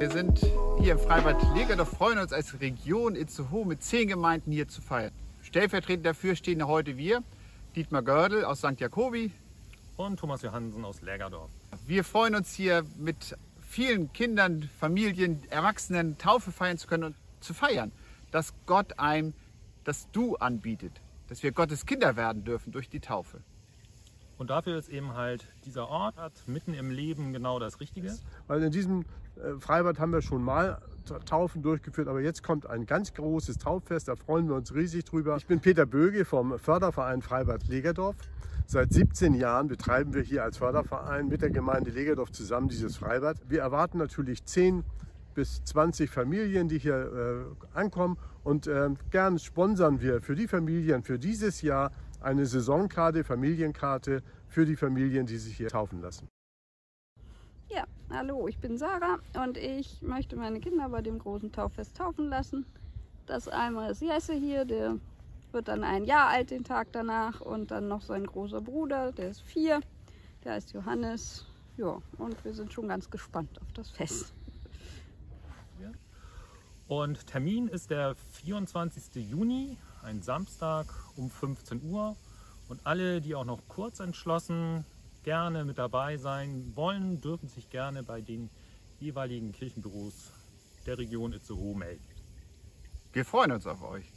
Wir sind hier im Freibad Legerdorf, freuen uns als Region Itzehoe mit zehn Gemeinden hier zu feiern. Stellvertretend dafür stehen heute wir, Dietmar Gördel aus St. Jakobi. Und Thomas Johansen aus Lägerdorf. Wir freuen uns hier mit vielen Kindern, Familien, Erwachsenen Taufe feiern zu können und zu feiern, dass Gott einem das Du anbietet, dass wir Gottes Kinder werden dürfen durch die Taufe. Und dafür ist eben halt dieser Ort mitten im Leben genau das Richtige. Weil in diesem äh, Freibad haben wir schon mal Taufen durchgeführt, aber jetzt kommt ein ganz großes Tauffest, da freuen wir uns riesig drüber. Ich bin Peter Böge vom Förderverein Freibad Legerdorf. Seit 17 Jahren betreiben wir hier als Förderverein mit der Gemeinde Legerdorf zusammen dieses Freibad. Wir erwarten natürlich 10 bis 20 Familien, die hier äh, ankommen und äh, gern sponsern wir für die Familien für dieses Jahr eine Saisonkarte, Familienkarte für die Familien, die sich hier taufen lassen. Ja, hallo, ich bin Sarah und ich möchte meine Kinder bei dem großen Tauffest taufen lassen. Das einmal ist Jesse hier, der wird dann ein Jahr alt den Tag danach und dann noch sein großer Bruder, der ist vier, der heißt Johannes. Ja, und wir sind schon ganz gespannt auf das Fest. Und Termin ist der 24. Juni, ein Samstag um 15 Uhr. Und alle, die auch noch kurz entschlossen gerne mit dabei sein wollen, dürfen sich gerne bei den jeweiligen Kirchenbüros der Region Itzehoe melden. Wir freuen uns auf euch.